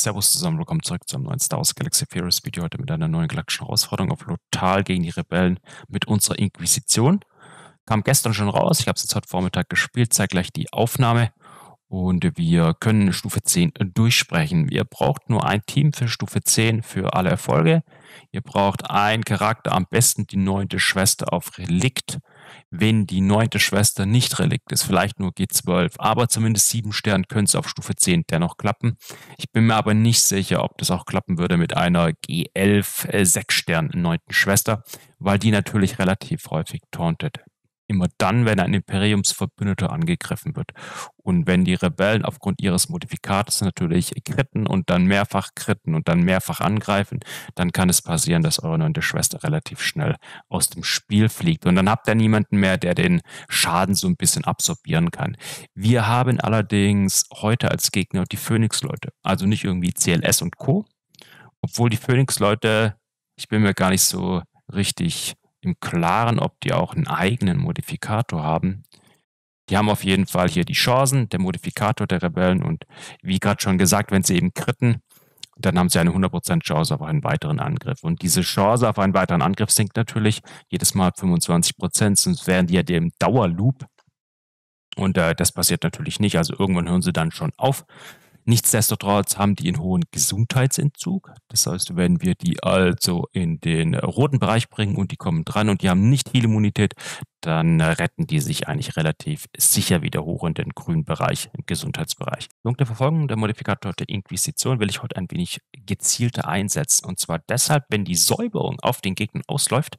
Servus zusammen, willkommen zurück zu einem neuen Star Wars Galaxy Furious Video heute mit einer neuen galaktischen Herausforderung auf Lotal gegen die Rebellen mit unserer Inquisition. Kam gestern schon raus, ich habe es jetzt heute Vormittag gespielt, zeige gleich die Aufnahme und wir können Stufe 10 durchsprechen. Ihr braucht nur ein Team für Stufe 10 für alle Erfolge. Ihr braucht einen Charakter, am besten die neunte Schwester auf Relikt. Wenn die neunte Schwester nicht Relikt ist, vielleicht nur G12, aber zumindest sieben Sterne können es auf Stufe 10 dennoch klappen. Ich bin mir aber nicht sicher, ob das auch klappen würde mit einer G11 äh, 6 Stern neunten Schwester, weil die natürlich relativ häufig tauntet immer dann, wenn ein Imperiumsverbündeter angegriffen wird. Und wenn die Rebellen aufgrund ihres Modifikators natürlich kritten und dann mehrfach kritten und dann mehrfach angreifen, dann kann es passieren, dass eure neunte Schwester relativ schnell aus dem Spiel fliegt. Und dann habt ihr niemanden mehr, der den Schaden so ein bisschen absorbieren kann. Wir haben allerdings heute als Gegner die Phoenix-Leute, also nicht irgendwie CLS und Co. Obwohl die Phoenix-Leute, ich bin mir gar nicht so richtig im Klaren, ob die auch einen eigenen Modifikator haben. Die haben auf jeden Fall hier die Chancen, der Modifikator der Rebellen und wie gerade schon gesagt, wenn sie eben kritten, dann haben sie eine 100% Chance auf einen weiteren Angriff. Und diese Chance auf einen weiteren Angriff sinkt natürlich jedes Mal 25%, sonst wären die ja dem Dauerloop. Und äh, das passiert natürlich nicht. Also irgendwann hören sie dann schon auf. Nichtsdestotrotz haben die einen hohen Gesundheitsentzug. Das heißt, wenn wir die also in den roten Bereich bringen und die kommen dran und die haben nicht viel Immunität, dann retten die sich eigentlich relativ sicher wieder hoch in den grünen Bereich, im Gesundheitsbereich. Dunkle Verfolgung der Modifikator der Inquisition will ich heute ein wenig gezielter einsetzen. Und zwar deshalb, wenn die Säuberung auf den Gegnern ausläuft,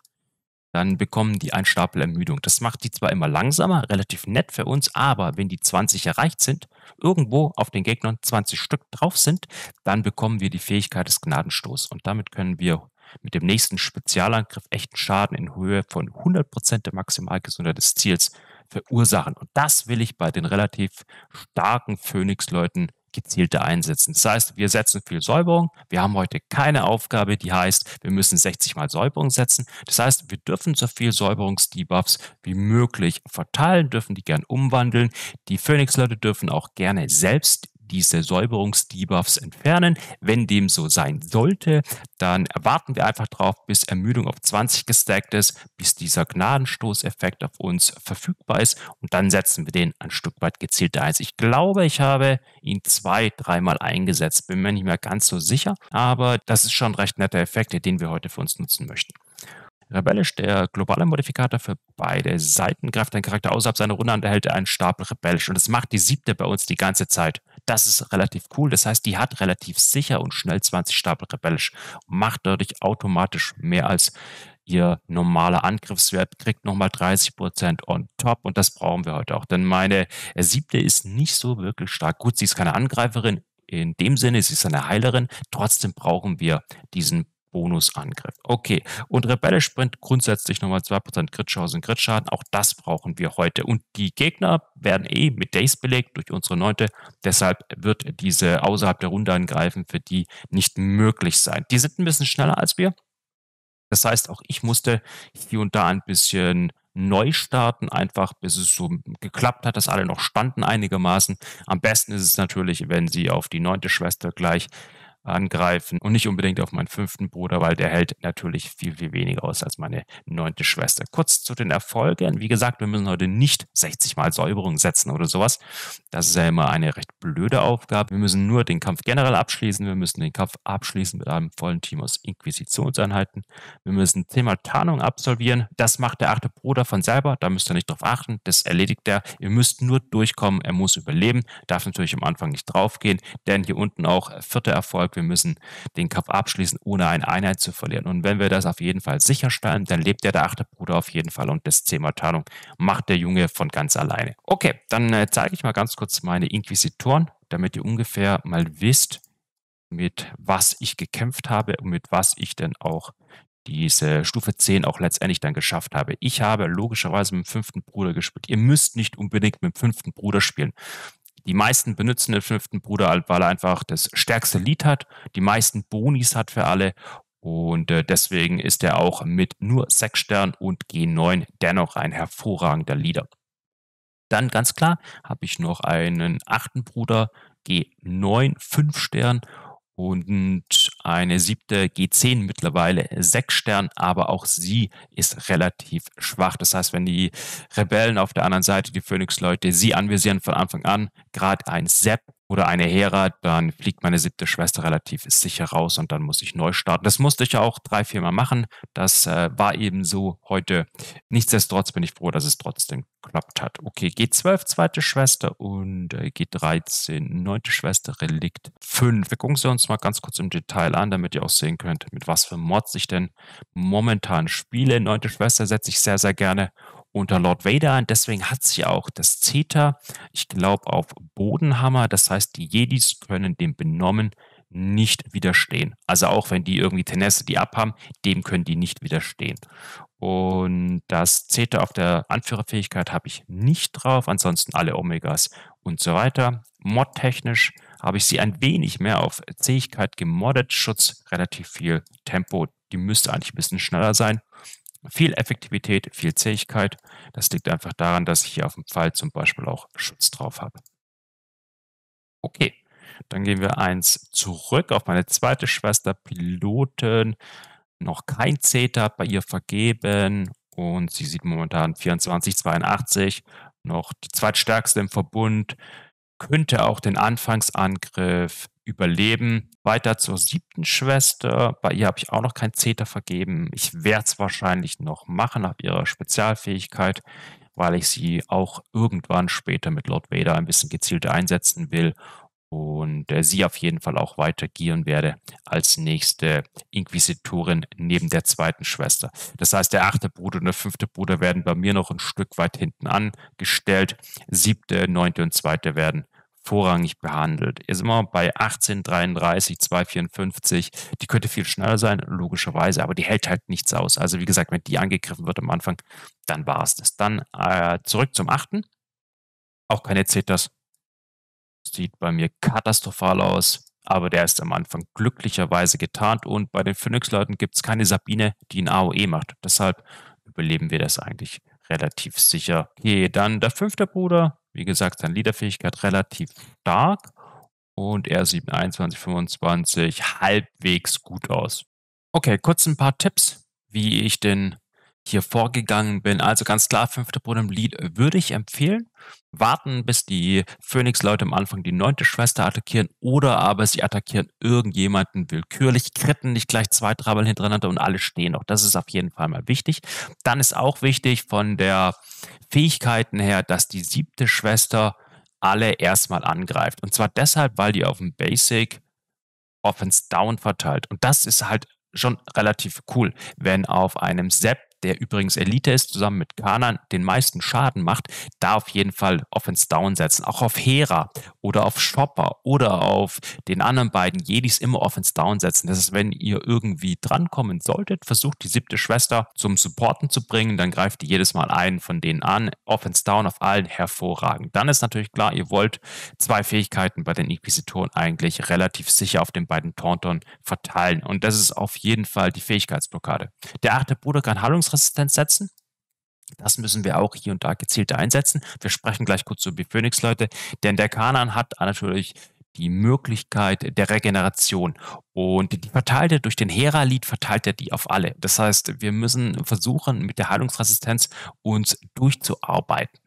dann bekommen die einen Stapel Ermüdung. Das macht die zwar immer langsamer, relativ nett für uns, aber wenn die 20 erreicht sind, irgendwo auf den Gegnern 20 Stück drauf sind, dann bekommen wir die Fähigkeit des Gnadenstoß. Und damit können wir mit dem nächsten Spezialangriff echten Schaden in Höhe von 100% der Maximalgesundheit des Ziels verursachen. Und das will ich bei den relativ starken Phoenix-Leuten gezielter einsetzen. Das heißt, wir setzen viel Säuberung. Wir haben heute keine Aufgabe, die heißt, wir müssen 60 mal Säuberung setzen. Das heißt, wir dürfen so viel Säuberungsdebuffs wie möglich verteilen, dürfen die gern umwandeln. Die Phoenix-Leute dürfen auch gerne selbst diese Säuberungsdebuffs entfernen. Wenn dem so sein sollte, dann warten wir einfach drauf, bis Ermüdung auf 20 gestackt ist, bis dieser Gnadenstoßeffekt auf uns verfügbar ist und dann setzen wir den ein Stück weit gezielter ein. Ich glaube, ich habe ihn zwei, dreimal eingesetzt, bin mir nicht mehr ganz so sicher, aber das ist schon ein recht netter Effekt, den wir heute für uns nutzen möchten. Rebellisch, der globale Modifikator für beide Seiten, greift ein Charakter außerhalb seiner Runde an, erhält einen Stapel Rebellisch. Und das macht die siebte bei uns die ganze Zeit. Das ist relativ cool. Das heißt, die hat relativ sicher und schnell 20 Stapel Rebellisch macht dadurch automatisch mehr als ihr normaler Angriffswert, kriegt nochmal 30% on top und das brauchen wir heute auch. Denn meine siebte ist nicht so wirklich stark. Gut, sie ist keine Angreiferin, in dem Sinne, sie ist eine Heilerin. Trotzdem brauchen wir diesen Bonusangriff. Okay, und Rebellisch bringt grundsätzlich nochmal 2% Crit-Chance und Crit-Schaden. Auch das brauchen wir heute. Und die Gegner werden eh mit Days belegt durch unsere neunte. Deshalb wird diese außerhalb der Runde angreifen für die nicht möglich sein. Die sind ein bisschen schneller als wir. Das heißt, auch ich musste hier und da ein bisschen neu starten, einfach bis es so geklappt hat, dass alle noch standen einigermaßen. Am besten ist es natürlich, wenn sie auf die neunte Schwester gleich angreifen und nicht unbedingt auf meinen fünften Bruder, weil der hält natürlich viel, viel weniger aus als meine neunte Schwester. Kurz zu den Erfolgen. Wie gesagt, wir müssen heute nicht 60 Mal Säuberung setzen oder sowas. Das ist ja immer eine recht blöde Aufgabe. Wir müssen nur den Kampf generell abschließen. Wir müssen den Kampf abschließen mit einem vollen Team aus Inquisitionseinheiten. Wir müssen Thema Tarnung absolvieren. Das macht der achte Bruder von selber. Da müsst ihr nicht drauf achten. Das erledigt er. Ihr müsst nur durchkommen. Er muss überleben. Darf natürlich am Anfang nicht draufgehen, denn hier unten auch vierter Erfolg gesagt, wir müssen den Kampf abschließen, ohne eine Einheit zu verlieren. Und wenn wir das auf jeden Fall sicherstellen, dann lebt ja der achte Bruder auf jeden Fall und das Thema Tarnung macht der Junge von ganz alleine. Okay, dann äh, zeige ich mal ganz kurz meine Inquisitoren, damit ihr ungefähr mal wisst, mit was ich gekämpft habe und mit was ich denn auch diese Stufe 10 auch letztendlich dann geschafft habe. Ich habe logischerweise mit dem fünften Bruder gespielt. Ihr müsst nicht unbedingt mit dem fünften Bruder spielen. Die meisten benutzen den fünften Bruder, weil er einfach das stärkste Lied hat, die meisten Bonis hat für alle und äh, deswegen ist er auch mit nur 6 Sternen und G9 dennoch ein hervorragender Leader. Dann ganz klar habe ich noch einen achten Bruder, G9, 5 Stern und eine siebte G10 mittlerweile sechs Stern, aber auch sie ist relativ schwach. Das heißt, wenn die Rebellen auf der anderen Seite, die Phoenix-Leute, sie anvisieren von Anfang an, gerade ein Sepp oder eine Hera, dann fliegt meine siebte Schwester relativ sicher raus und dann muss ich neu starten. Das musste ich auch drei, vier Mal machen. Das äh, war eben so heute. Nichtsdestotrotz bin ich froh, dass es trotzdem geklappt hat. Okay, G12, zweite Schwester und äh, G13, neunte Schwester, Relikt 5. Wir gucken sie uns mal ganz kurz im Detail an, damit ihr auch sehen könnt, mit was für Mods ich denn momentan spiele. Neunte Schwester setze ich sehr, sehr gerne unter Lord Vader und deswegen hat sie auch das Zeta, ich glaube, auf Bodenhammer. Das heißt, die Jedis können dem Benommen nicht widerstehen. Also auch wenn die irgendwie Tenesse die abhaben, dem können die nicht widerstehen. Und das Zeta auf der Anführerfähigkeit habe ich nicht drauf, ansonsten alle Omegas und so weiter. Mod-technisch habe ich sie ein wenig mehr auf Zähigkeit gemoddet, Schutz relativ viel, Tempo, die müsste eigentlich ein bisschen schneller sein viel Effektivität, viel Zähigkeit. Das liegt einfach daran, dass ich hier auf dem Pfeil zum Beispiel auch Schutz drauf habe. Okay, dann gehen wir eins zurück auf meine zweite Schwester Piloten. Noch kein Zeta bei ihr vergeben und sie sieht momentan 24,82. Noch die zweitstärkste im Verbund. Könnte auch den Anfangsangriff überleben. Weiter zur siebten Schwester. Bei ihr habe ich auch noch kein Zeta vergeben. Ich werde es wahrscheinlich noch machen nach ihrer Spezialfähigkeit, weil ich sie auch irgendwann später mit Lord Vader ein bisschen gezielter einsetzen will und äh, sie auf jeden Fall auch weitergieren werde als nächste Inquisitorin neben der zweiten Schwester. Das heißt, der achte Bruder und der fünfte Bruder werden bei mir noch ein Stück weit hinten angestellt. Siebte, neunte und zweite werden vorrangig behandelt. Ihr seid immer bei 1833, 254. Die könnte viel schneller sein, logischerweise, aber die hält halt nichts aus. Also wie gesagt, wenn die angegriffen wird am Anfang, dann war es das. Dann äh, zurück zum achten. Auch keine Zetas. Sieht bei mir katastrophal aus, aber der ist am Anfang glücklicherweise getarnt und bei den Phoenix-Leuten gibt es keine Sabine, die ein AOE macht. Deshalb überleben wir das eigentlich relativ sicher. Okay, dann der fünfte Bruder, wie gesagt, seine Liederfähigkeit relativ stark und er sieht mit 21, 25 halbwegs gut aus. Okay, kurz ein paar Tipps, wie ich denn hier vorgegangen bin. Also ganz klar, fünfter Bruder im Lied würde ich empfehlen. Warten, bis die Phoenix-Leute am Anfang die neunte Schwester attackieren oder aber sie attackieren irgendjemanden willkürlich, kritten nicht gleich zwei Trabbeln hintereinander und alle stehen noch. Das ist auf jeden Fall mal wichtig. Dann ist auch wichtig von der Fähigkeiten her, dass die siebte Schwester alle erstmal angreift. Und zwar deshalb, weil die auf dem Basic Offense Down verteilt. Und das ist halt schon relativ cool, wenn auf einem Sepp der übrigens Elite ist, zusammen mit Kanan den meisten Schaden macht, da auf jeden Fall Offense Down setzen. Auch auf Hera oder auf Chopper oder auf den anderen beiden Jedis immer Offense Down setzen. Das ist, wenn ihr irgendwie drankommen solltet, versucht die siebte Schwester zum Supporten zu bringen, dann greift ihr jedes Mal einen von denen an. Offense Down auf allen hervorragend. Dann ist natürlich klar, ihr wollt zwei Fähigkeiten bei den Inquisitoren eigentlich relativ sicher auf den beiden Taunton verteilen. Und das ist auf jeden Fall die Fähigkeitsblockade. Der achte Bruder kann Hallungs Resistenz setzen. Das müssen wir auch hier und da gezielt einsetzen. Wir sprechen gleich kurz über die Phoenix-Leute, denn der Kanan hat natürlich die Möglichkeit der Regeneration. Und die verteilt er durch den Hera-Lied, verteilt er die auf alle. Das heißt, wir müssen versuchen, mit der Heilungsresistenz uns durchzuarbeiten.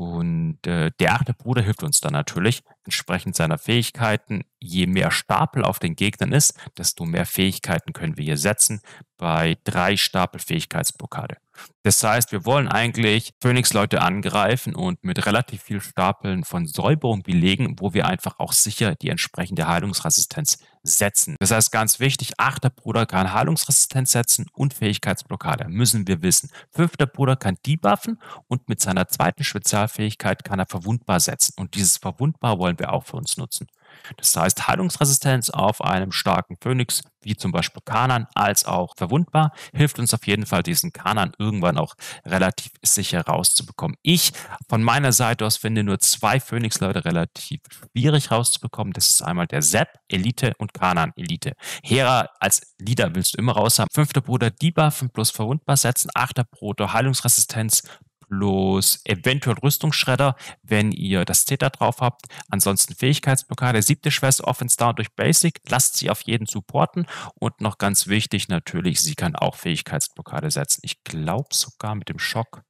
Und äh, der achte Bruder hilft uns dann natürlich entsprechend seiner Fähigkeiten. Je mehr Stapel auf den Gegnern ist, desto mehr Fähigkeiten können wir hier setzen bei drei Stapel Fähigkeitsblockade. Das heißt, wir wollen eigentlich Phoenix-Leute angreifen und mit relativ viel Stapeln von Säuberung belegen, wo wir einfach auch sicher die entsprechende Heilungsresistenz setzen. Das heißt, ganz wichtig, achter Bruder kann Heilungsresistenz setzen und Fähigkeitsblockade, müssen wir wissen. Fünfter Bruder kann debuffen und mit seiner zweiten Spezialfähigkeit kann er verwundbar setzen. Und dieses Verwundbar wollen wir auch für uns nutzen. Das heißt, Heilungsresistenz auf einem starken Phönix, wie zum Beispiel Kanan, als auch verwundbar, hilft uns auf jeden Fall, diesen Kanan irgendwann auch relativ sicher rauszubekommen. Ich von meiner Seite aus finde nur zwei Phönix-Leute relativ schwierig rauszubekommen. Das ist einmal der Sepp Elite und Kanan Elite. Hera als Leader willst du immer raus haben. Fünfter Bruder Debuffen plus verwundbar setzen. Achter Bruder Heilungsresistenz plus eventuell Rüstungsschredder, wenn ihr das Zeta drauf habt. Ansonsten Fähigkeitsblockade, siebte Schwester Offense Down durch Basic, lasst sie auf jeden supporten und noch ganz wichtig natürlich, sie kann auch Fähigkeitsblockade setzen. Ich glaube sogar mit dem Schock.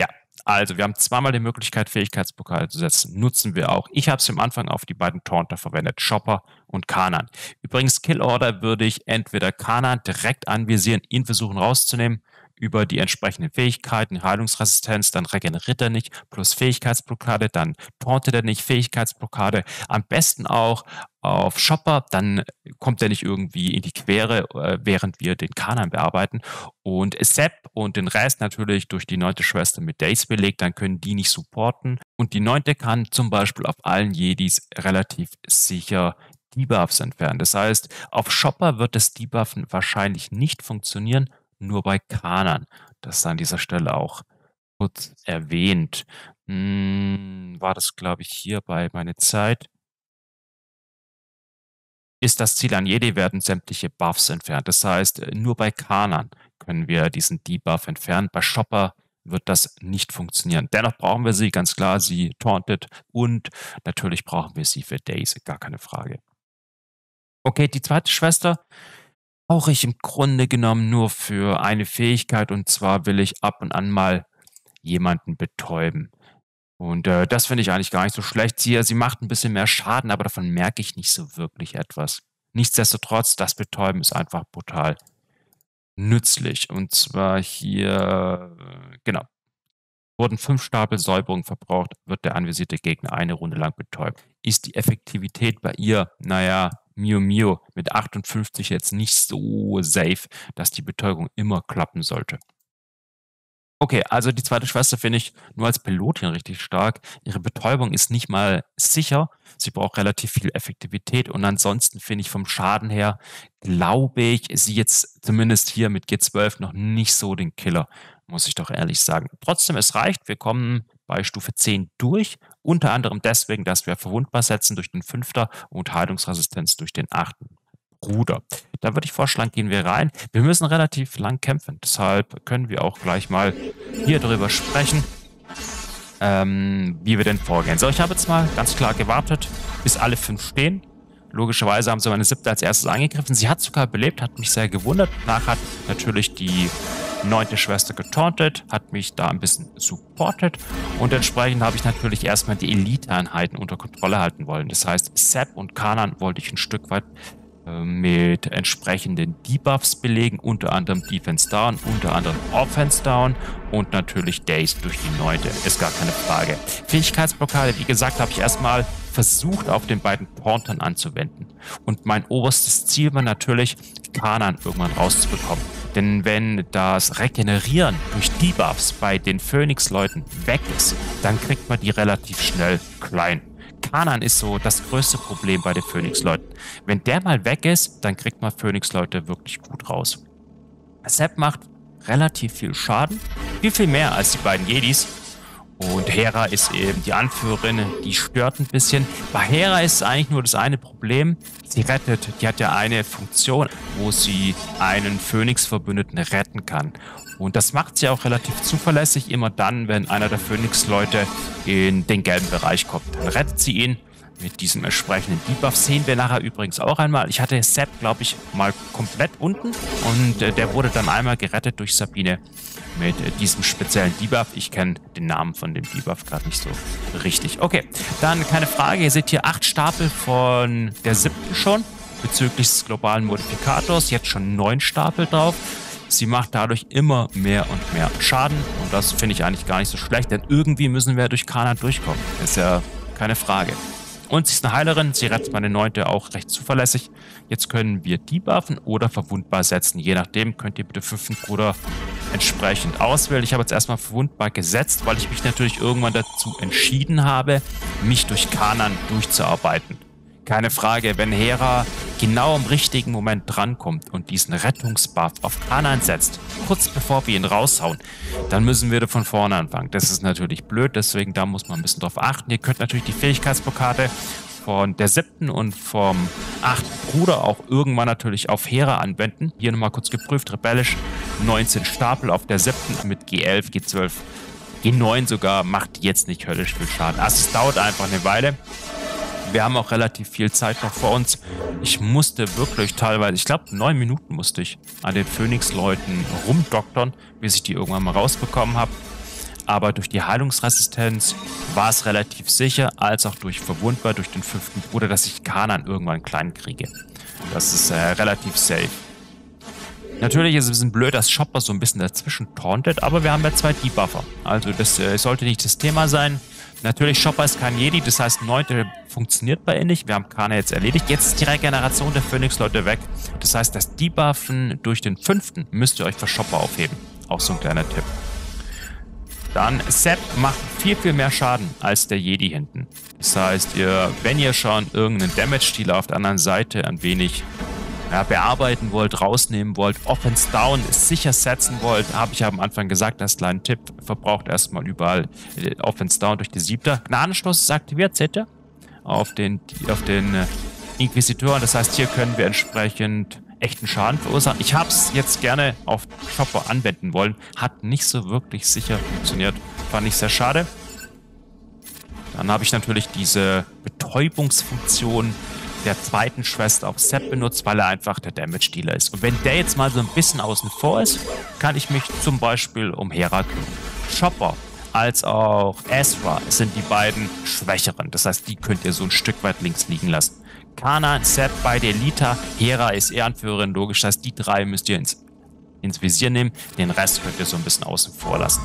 Ja, also wir haben zweimal die Möglichkeit, Fähigkeitsblockade zu setzen. Nutzen wir auch. Ich habe es am Anfang auf die beiden Taunter verwendet, Chopper und Kanan. Übrigens, Kill Order würde ich entweder Kanan direkt anvisieren, ihn versuchen rauszunehmen über die entsprechenden Fähigkeiten, Heilungsresistenz, dann regeneriert er nicht, plus Fähigkeitsblockade, dann tauntet er nicht, Fähigkeitsblockade. Am besten auch auf Shopper, dann kommt er nicht irgendwie in die Quere, äh, während wir den Kanan bearbeiten. Und Sepp und den Rest natürlich durch die neunte Schwester mit Days belegt, dann können die nicht supporten. Und die neunte kann zum Beispiel auf allen Jedis relativ sicher Debuffs entfernen. Das heißt, auf Shopper wird das Debuffen wahrscheinlich nicht funktionieren, nur bei Kanan. Das ist an dieser Stelle auch kurz erwähnt. Hm, war das, glaube ich, hier bei meine Zeit? Ist das Ziel an Jedi, werden sämtliche Buffs entfernt. Das heißt, nur bei Kanan können wir diesen Debuff entfernen. Bei Shopper wird das nicht funktionieren. Dennoch brauchen wir sie, ganz klar, sie tauntet und natürlich brauchen wir sie für Daisy, gar keine Frage. Okay, die zweite Schwester brauche ich im Grunde genommen nur für eine Fähigkeit und zwar will ich ab und an mal jemanden betäuben. Und äh, das finde ich eigentlich gar nicht so schlecht. Sie, sie macht ein bisschen mehr Schaden, aber davon merke ich nicht so wirklich etwas. Nichtsdestotrotz, das Betäuben ist einfach brutal nützlich. Und zwar hier, äh, genau, wurden fünf Stapel Säuberung verbraucht, wird der anvisierte Gegner eine Runde lang betäubt. Ist die Effektivität bei ihr, naja, Mio Mio mit 58 jetzt nicht so safe, dass die Betäubung immer klappen sollte. Okay, also die zweite Schwester finde ich nur als Pilotin richtig stark. Ihre Betäubung ist nicht mal sicher. Sie braucht relativ viel Effektivität und ansonsten finde ich vom Schaden her, glaube ich, sie jetzt zumindest hier mit G12 noch nicht so den Killer, muss ich doch ehrlich sagen. Trotzdem, es reicht. Wir kommen bei Stufe 10 durch. Unter anderem deswegen, dass wir verwundbar setzen durch den Fünfter und Heilungsresistenz durch den Achten. Bruder. Da würde ich vorschlagen, gehen wir rein. Wir müssen relativ lang kämpfen, deshalb können wir auch gleich mal hier drüber sprechen, ähm, wie wir denn vorgehen. So, ich habe jetzt mal ganz klar gewartet, bis alle fünf stehen. Logischerweise haben sie meine siebte als erstes angegriffen. Sie hat sogar belebt, hat mich sehr gewundert. Danach hat natürlich die neunte Schwester getauntet, hat mich da ein bisschen supportet und entsprechend habe ich natürlich erstmal die Elite-Einheiten unter Kontrolle halten wollen. Das heißt, Sepp und Kanan wollte ich ein Stück weit äh, mit entsprechenden Debuffs belegen, unter anderem Defense Down, unter anderem Offense Down und natürlich Days durch die neunte, ist gar keine Frage. Fähigkeitsblockade, wie gesagt, habe ich erstmal versucht auf den beiden Portern anzuwenden. Und mein oberstes Ziel war natürlich, Kanan irgendwann rauszubekommen. Denn wenn das Regenerieren durch Debuffs bei den Phoenix-Leuten weg ist, dann kriegt man die relativ schnell klein. Kanan ist so das größte Problem bei den Phoenix-Leuten. Wenn der mal weg ist, dann kriegt man Phoenix-Leute wirklich gut raus. Sepp macht relativ viel Schaden, viel, viel mehr als die beiden Jedis. Und Hera ist eben die Anführerin, die stört ein bisschen. Bei Hera ist eigentlich nur das eine Problem. Sie rettet, die hat ja eine Funktion, wo sie einen Phönix-Verbündeten retten kann. Und das macht sie auch relativ zuverlässig, immer dann, wenn einer der Phönix-Leute in den gelben Bereich kommt. Dann rettet sie ihn mit diesem entsprechenden Debuff. Sehen wir nachher übrigens auch einmal. Ich hatte Sepp, glaube ich, mal komplett unten und äh, der wurde dann einmal gerettet durch Sabine mit äh, diesem speziellen Debuff. Ich kenne den Namen von dem Debuff gerade nicht so richtig. Okay, dann keine Frage. Ihr seht hier acht Stapel von der siebten schon bezüglich des globalen Modifikators. Jetzt schon neun Stapel drauf. Sie macht dadurch immer mehr und mehr Schaden und das finde ich eigentlich gar nicht so schlecht, denn irgendwie müssen wir durch Kana durchkommen. Ist ja keine Frage. Und sie ist eine Heilerin, sie rettet meine Neunte auch recht zuverlässig. Jetzt können wir debuffen oder verwundbar setzen. Je nachdem könnt ihr bitte fünften Bruder entsprechend auswählen. Ich habe jetzt erstmal verwundbar gesetzt, weil ich mich natürlich irgendwann dazu entschieden habe, mich durch Kanan durchzuarbeiten. Keine Frage, wenn Hera genau im richtigen Moment drankommt und diesen Rettungsbuff auf Kanan setzt, kurz bevor wir ihn raushauen, dann müssen wir von vorne anfangen. Das ist natürlich blöd, deswegen da muss man ein bisschen drauf achten. Ihr könnt natürlich die Fähigkeitsblockade von der siebten und vom achten Bruder auch irgendwann natürlich auf Hera anwenden. Hier nochmal kurz geprüft, rebellisch 19 Stapel auf der 7. mit G11, G12, G9 sogar, macht jetzt nicht höllisch viel Schaden. Also es dauert einfach eine Weile. Wir haben auch relativ viel Zeit noch vor uns. Ich musste wirklich teilweise, ich glaube neun Minuten musste ich an den Phoenix-Leuten rumdoktern, bis ich die irgendwann mal rausbekommen habe. Aber durch die Heilungsresistenz war es relativ sicher, als auch durch Verwundbar, durch den fünften Bruder, dass ich Kanan irgendwann klein kriege. Das ist äh, relativ safe. Natürlich ist es ein bisschen blöd, dass Chopper so ein bisschen dazwischen tauntet, aber wir haben ja zwei Debuffer. Also das äh, sollte nicht das Thema sein. Natürlich, Chopper ist kein Jedi, das heißt, neunte funktioniert bei ihm nicht. Wir haben Kana jetzt erledigt. Jetzt ist die Regeneration der Phoenix-Leute weg. Das heißt, das Debuffen durch den fünften müsst ihr euch für Chopper aufheben. Auch so ein kleiner Tipp. Dann, Sepp macht viel, viel mehr Schaden als der Jedi hinten. Das heißt, ihr, wenn ihr schon irgendeinen Damage-Dealer auf der anderen Seite ein wenig ja, bearbeiten wollt, rausnehmen wollt, Offense Down sicher setzen wollt, habe ich ja am Anfang gesagt, das kleinen Tipp, verbraucht erstmal überall äh, Offense Down durch die siebte. Gnadenstoß ist aktiviert, seht ihr? Auf den, auf den äh, Inquisitoren. Das heißt, hier können wir entsprechend echten Schaden verursachen. Ich habe es jetzt gerne auf Chopper anwenden wollen. Hat nicht so wirklich sicher funktioniert. Fand ich sehr schade. Dann habe ich natürlich diese Betäubungsfunktion der zweiten Schwester auf Sepp benutzt, weil er einfach der Damage-Dealer ist. Und wenn der jetzt mal so ein bisschen außen vor ist, kann ich mich zum Beispiel um Hera kümmern. Chopper als auch Ezra sind die beiden schwächeren. Das heißt, die könnt ihr so ein Stück weit links liegen lassen. Kana, Sepp bei der Lita, Hera ist Ehrenführerin, logisch. Das heißt, die drei müsst ihr ins, ins Visier nehmen. Den Rest könnt ihr so ein bisschen außen vor lassen.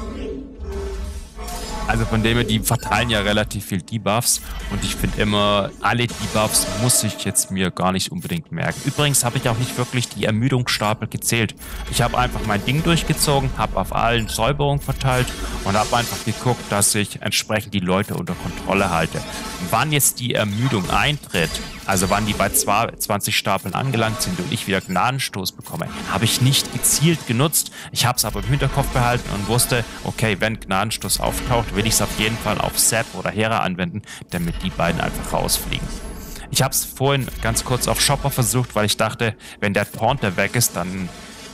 Also von dem her, die verteilen ja relativ viel Debuffs und ich finde immer, alle Debuffs muss ich jetzt mir gar nicht unbedingt merken. Übrigens habe ich auch nicht wirklich die Ermüdungsstapel gezählt. Ich habe einfach mein Ding durchgezogen, habe auf allen Säuberungen verteilt und habe einfach geguckt, dass ich entsprechend die Leute unter Kontrolle halte. Wann jetzt die Ermüdung eintritt, also wann die bei 20 Stapeln angelangt sind und ich wieder Gnadenstoß bekomme, habe ich nicht gezielt genutzt. Ich habe es aber im Hinterkopf behalten und wusste, okay, wenn Gnadenstoß auftaucht, will ich es auf jeden Fall auf Sap oder Hera anwenden, damit die beiden einfach rausfliegen. Ich habe es vorhin ganz kurz auf Shopper versucht, weil ich dachte, wenn der Taunter weg ist, dann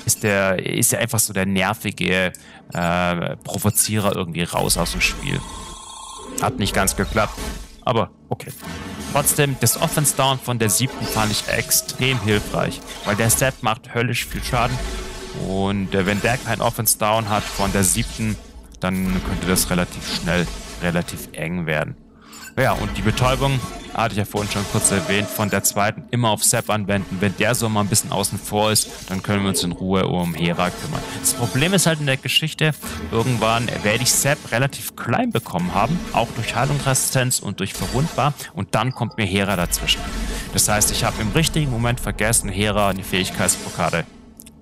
ist der ist ja einfach so der nervige äh, Provozierer irgendwie raus aus dem Spiel. Hat nicht ganz geklappt, aber okay. Trotzdem, das Offense Down von der siebten fand ich extrem hilfreich, weil der Set macht höllisch viel Schaden. Und äh, wenn der kein Offense Down hat von der siebten, dann könnte das relativ schnell relativ eng werden. Ja, und die Betäubung, hatte ich ja vorhin schon kurz erwähnt, von der zweiten immer auf Sepp anwenden. Wenn der so mal ein bisschen außen vor ist, dann können wir uns in Ruhe um Hera kümmern. Das Problem ist halt in der Geschichte, irgendwann werde ich Sepp relativ klein bekommen haben, auch durch Heilungsresistenz und durch Verwundbar, und dann kommt mir Hera dazwischen. Das heißt, ich habe im richtigen Moment vergessen, Hera eine Fähigkeitsblockade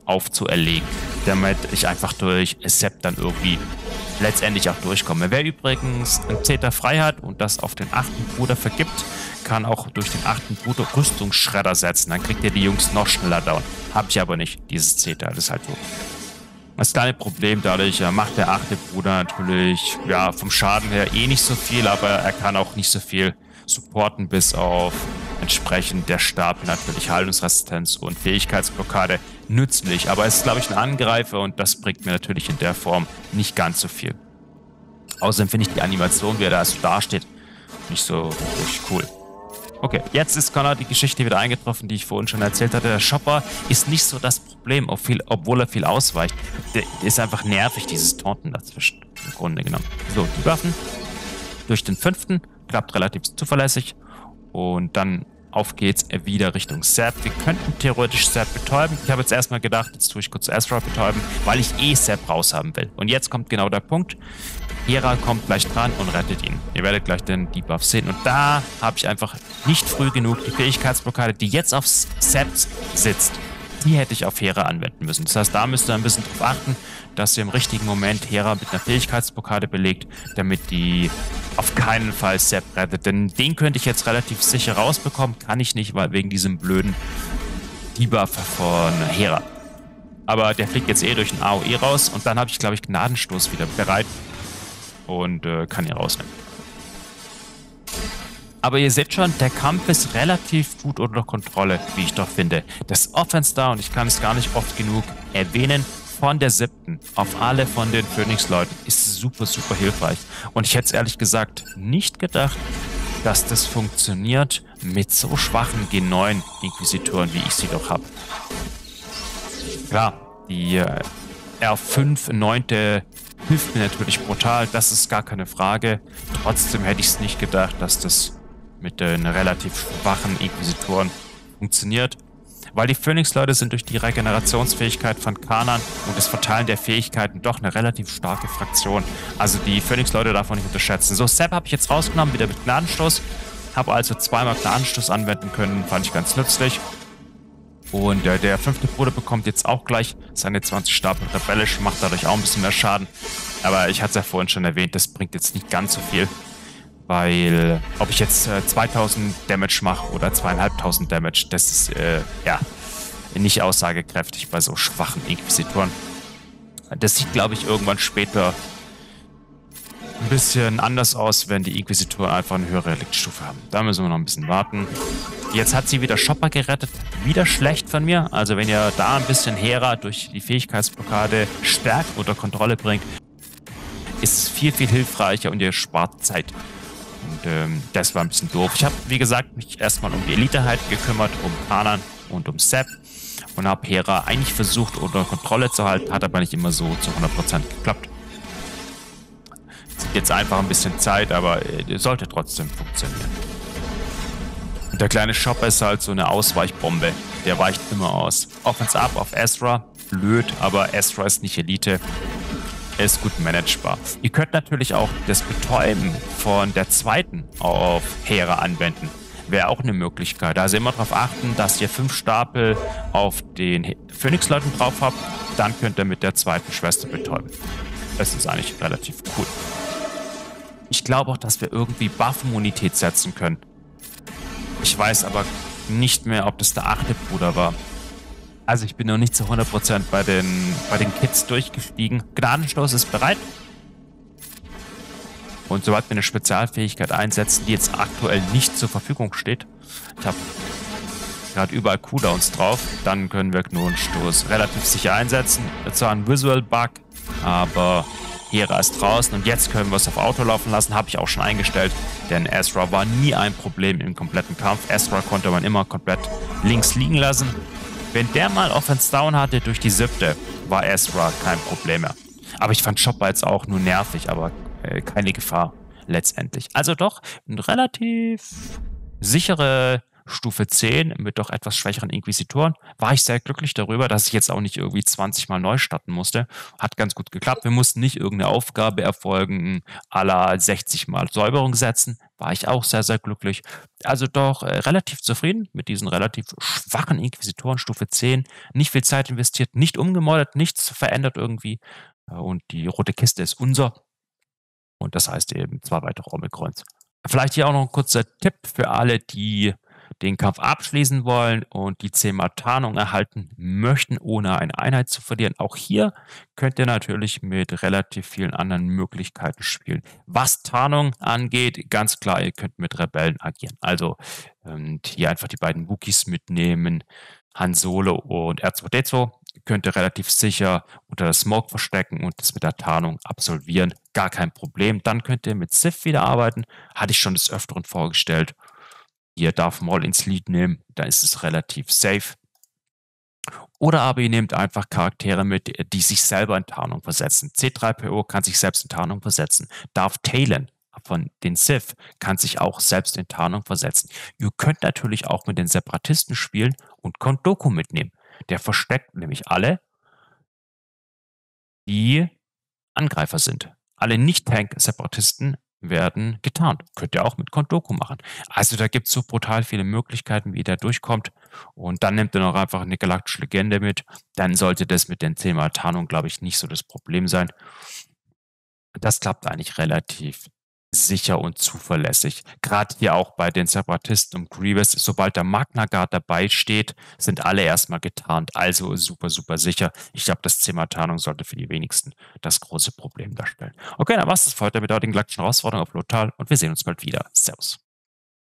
aufzuerlegen, damit ich einfach durch Sepp dann irgendwie letztendlich auch durchkomme. Wer übrigens ein Zeta frei hat und das auf den achten Bruder vergibt, kann auch durch den achten Bruder Rüstungsschredder setzen. Dann kriegt ihr die Jungs noch schneller down. Hab ich aber nicht, dieses Zeta. Das ist halt so. Das kleine Problem dadurch macht der achte Bruder natürlich ja, vom Schaden her eh nicht so viel, aber er kann auch nicht so viel supporten, bis auf entsprechend der Stab natürlich Heilungsresistenz und Fähigkeitsblockade nützlich. Aber es ist, glaube ich, ein Angreifer und das bringt mir natürlich in der Form nicht ganz so viel. Außerdem finde ich die Animation, wie er da so dasteht, nicht so richtig cool. Okay, jetzt ist Connor die Geschichte wieder eingetroffen, die ich vorhin schon erzählt hatte. Der Shopper ist nicht so das Problem, obwohl er viel ausweicht. Der ist einfach nervig, dieses Taunten dazwischen, im Grunde genommen. So, die Waffen durch den fünften, klappt relativ zuverlässig. Und dann auf geht's wieder Richtung Sap. Wir könnten theoretisch Sap betäuben. Ich habe jetzt erstmal gedacht, jetzt tue ich kurz Ezra betäuben, weil ich eh Sap raushaben will. Und jetzt kommt genau der Punkt. Hera kommt gleich dran und rettet ihn. Ihr werdet gleich den Debuff sehen. Und da habe ich einfach nicht früh genug die Fähigkeitsblockade, die jetzt auf Sap sitzt, die hätte ich auf Hera anwenden müssen. Das heißt, da müsst ihr ein bisschen drauf achten, dass ihr im richtigen Moment Hera mit einer Fähigkeitsblockade belegt, damit die auf keinen Fall Sepp rettet. Denn den könnte ich jetzt relativ sicher rausbekommen, kann ich nicht, weil wegen diesem blöden Debuff von Hera. Aber der fliegt jetzt eh durch den AOE raus und dann habe ich, glaube ich, Gnadenstoß wieder bereit und äh, kann ihn rausnehmen. Aber ihr seht schon, der Kampf ist relativ gut unter Kontrolle, wie ich doch finde. Das Offense da, und ich kann es gar nicht oft genug erwähnen, von der siebten auf alle von den Phoenix-Leuten ist super, super hilfreich. Und ich hätte es ehrlich gesagt nicht gedacht, dass das funktioniert mit so schwachen G9 Inquisitoren, wie ich sie doch habe. Klar, die äh, R5 9. hilft mir natürlich brutal, das ist gar keine Frage. Trotzdem hätte ich es nicht gedacht, dass das mit den relativ schwachen Inquisitoren funktioniert. Weil die Phoenix-Leute sind durch die Regenerationsfähigkeit von Kanan und das Verteilen der Fähigkeiten doch eine relativ starke Fraktion. Also die Phoenix-Leute darf man nicht unterschätzen. So, Sepp habe ich jetzt rausgenommen, wieder mit Gnadenstoß. Habe also zweimal Gnadenstoß anwenden können, fand ich ganz nützlich. Und äh, der fünfte Bruder bekommt jetzt auch gleich seine 20 Stapel rebellisch, macht dadurch auch ein bisschen mehr Schaden. Aber ich hatte es ja vorhin schon erwähnt, das bringt jetzt nicht ganz so viel. Weil ob ich jetzt äh, 2000 Damage mache oder 2500 Damage, das ist äh, ja nicht aussagekräftig bei so schwachen Inquisitoren. Das sieht, glaube ich, irgendwann später ein bisschen anders aus, wenn die Inquisitoren einfach eine höhere Reliktstufe haben. Da müssen wir noch ein bisschen warten. Jetzt hat sie wieder Shopper gerettet. Wieder schlecht von mir. Also wenn ihr da ein bisschen Hera durch die Fähigkeitsblockade stärkt unter Kontrolle bringt, ist es viel, viel hilfreicher und ihr spart Zeit. Und ähm, das war ein bisschen doof. Ich habe, wie gesagt, mich erstmal um die Elite-Halt gekümmert, um Kanan und um Sepp. Und habe Hera eigentlich versucht unter Kontrolle zu halten, hat aber nicht immer so zu 100% geklappt. Jetzt einfach ein bisschen Zeit, aber äh, sollte trotzdem funktionieren. Und der kleine Shopper ist halt so eine Ausweichbombe. Der weicht immer aus. Offense up auf Ezra. Blöd, aber Ezra ist nicht Elite. Ist gut managebar. Ihr könnt natürlich auch das Betäuben von der zweiten auf Hera anwenden. Wäre auch eine Möglichkeit. Also immer darauf achten, dass ihr fünf Stapel auf den Phoenix-Leuten drauf habt. Dann könnt ihr mit der zweiten Schwester betäuben. Das ist eigentlich relativ cool. Ich glaube auch, dass wir irgendwie Buff-Immunität setzen können. Ich weiß aber nicht mehr, ob das der achte Bruder war. Also ich bin noch nicht zu 100% bei den, bei den Kids durchgestiegen. Gnadenstoß ist bereit. Und sobald wir eine Spezialfähigkeit einsetzen, die jetzt aktuell nicht zur Verfügung steht, ich habe gerade überall Cooldowns drauf, dann können wir Gnadenstoß relativ sicher einsetzen. Zwar ein Visual Bug, aber Hera ist draußen und jetzt können wir es auf Auto laufen lassen, habe ich auch schon eingestellt, denn Ezra war nie ein Problem im kompletten Kampf. Ezra konnte man immer komplett links liegen lassen. Wenn der mal Offense Down hatte durch die siebte, war Ezra kein Problem mehr. Aber ich fand Chopper jetzt auch nur nervig, aber äh, keine Gefahr letztendlich. Also doch eine relativ sichere Stufe 10 mit doch etwas schwächeren Inquisitoren war ich sehr glücklich darüber, dass ich jetzt auch nicht irgendwie 20 Mal neu starten musste. Hat ganz gut geklappt. Wir mussten nicht irgendeine Aufgabe erfolgen, aller 60 Mal Säuberung setzen. War ich auch sehr, sehr glücklich. Also doch äh, relativ zufrieden mit diesen relativ schwachen Inquisitoren Stufe 10. Nicht viel Zeit investiert, nicht umgemodert, nichts verändert irgendwie. Und die rote Kiste ist unser. Und das heißt eben zwei weitere Omikrons. Vielleicht hier auch noch ein kurzer Tipp für alle, die den Kampf abschließen wollen und die zehnmal Tarnung erhalten möchten, ohne eine Einheit zu verlieren. Auch hier könnt ihr natürlich mit relativ vielen anderen Möglichkeiten spielen. Was Tarnung angeht, ganz klar, ihr könnt mit Rebellen agieren. Also ähm, hier einfach die beiden Wookies mitnehmen, Han Solo und R2D2 könnt ihr relativ sicher unter der Smoke verstecken und das mit der Tarnung absolvieren. Gar kein Problem. Dann könnt ihr mit Sith wieder arbeiten. Hatte ich schon des Öfteren vorgestellt ihr Darth Maul ins Lied nehmen, da ist es relativ safe. Oder aber ihr nehmt einfach Charaktere mit, die sich selber in Tarnung versetzen. C3PO kann sich selbst in Tarnung versetzen. Darth Talon von den Sith kann sich auch selbst in Tarnung versetzen. Ihr könnt natürlich auch mit den Separatisten spielen und Kondoku mitnehmen. Der versteckt nämlich alle, die Angreifer sind. Alle Nicht-Tank-Separatisten werden getarnt. Könnt ihr auch mit Kondoku machen. Also da gibt es so brutal viele Möglichkeiten, wie der durchkommt. Und dann nimmt er noch einfach eine galaktische Legende mit. Dann sollte das mit den Thema Tarnung, glaube ich, nicht so das Problem sein. Das klappt eigentlich relativ sicher und zuverlässig. Gerade hier auch bei den Separatisten und Grievous, sobald der Magna Guard dabei steht, sind alle erstmal getarnt. Also super, super sicher. Ich glaube, das Thema Tarnung sollte für die wenigsten das große Problem darstellen. Okay, dann war es das für heute mit der heutigen galaktischen Herausforderung auf Lotal und wir sehen uns bald wieder. Servus.